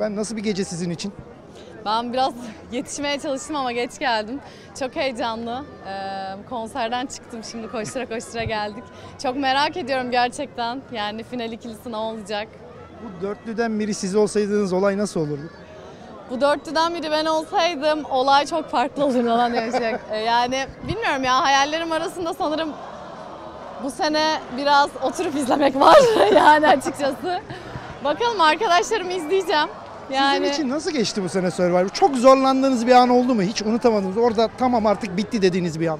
Ben nasıl bir gece sizin için? Ben biraz yetişmeye çalıştım ama geç geldim. Çok heyecanlı. Ee, konserden çıktım şimdi koştura koştura geldik. Çok merak ediyorum gerçekten. Yani final ikilisi ne olacak? Bu dörtlüden biri siz olsaydınız olay nasıl olurdu? Bu dörtlüden biri ben olsaydım olay çok farklı olurdu lan diyecek. Ee, yani bilmiyorum ya hayallerim arasında sanırım bu sene biraz oturup izlemek var yani açıkçası. Bakalım arkadaşlarımı izleyeceğim. Yani Sizin için nasıl geçti bu sene Survivor? Çok zorlandığınız bir an oldu mu? Hiç unutamadınız. Orada tamam artık bitti dediğiniz bir an.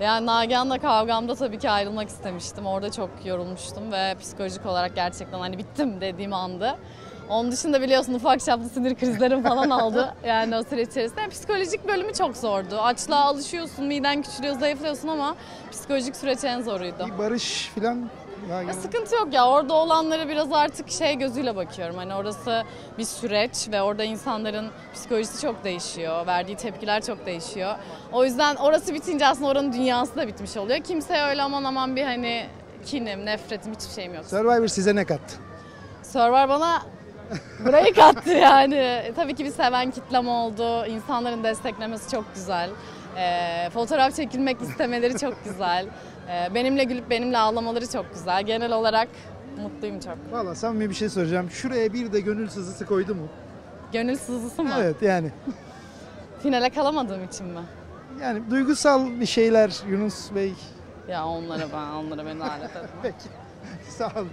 Yani Nagihan'la kavgamda tabii ki ayrılmak istemiştim. Orada çok yorulmuştum ve psikolojik olarak gerçekten hani bittim dediğim andı. Onun dışında biliyorsun ufak çaplı sinir krizlerim falan oldu. Yani o süreç içerisinde. Psikolojik bölümü çok zordu. Açlığa alışıyorsun, miden küçülüyor, zayıflıyorsun ama psikolojik süreç en zoruydu. Bir barış falan. Ya sıkıntı yok ya orada olanlara biraz artık şey gözüyle bakıyorum. Hani orası bir süreç ve orada insanların psikolojisi çok değişiyor. Verdiği tepkiler çok değişiyor. O yüzden orası bitince aslında oranın dünyası da bitmiş oluyor. Kimseye öyle aman aman bir hani kinim, nefretim hiçbir şeyim yok. Survivor size ne kattı? Survivor bana burayı kattı yani. E, Tabii ki bir seven kitlem oldu. İnsanların desteklemesi çok güzel. Ee, fotoğraf çekilmek istemeleri çok güzel. Ee, benimle gülüp benimle ağlamaları çok güzel. Genel olarak mutluyum çok. Valla samimi bir şey soracağım. Şuraya bir de gönül sızısı koydu mu? Gönül sızısı mı? Evet yani. Finale kalamadığım için mi? Yani duygusal bir şeyler Yunus Bey. Ya onlara ben, onlara beni alet etme. Peki. Sağ olun.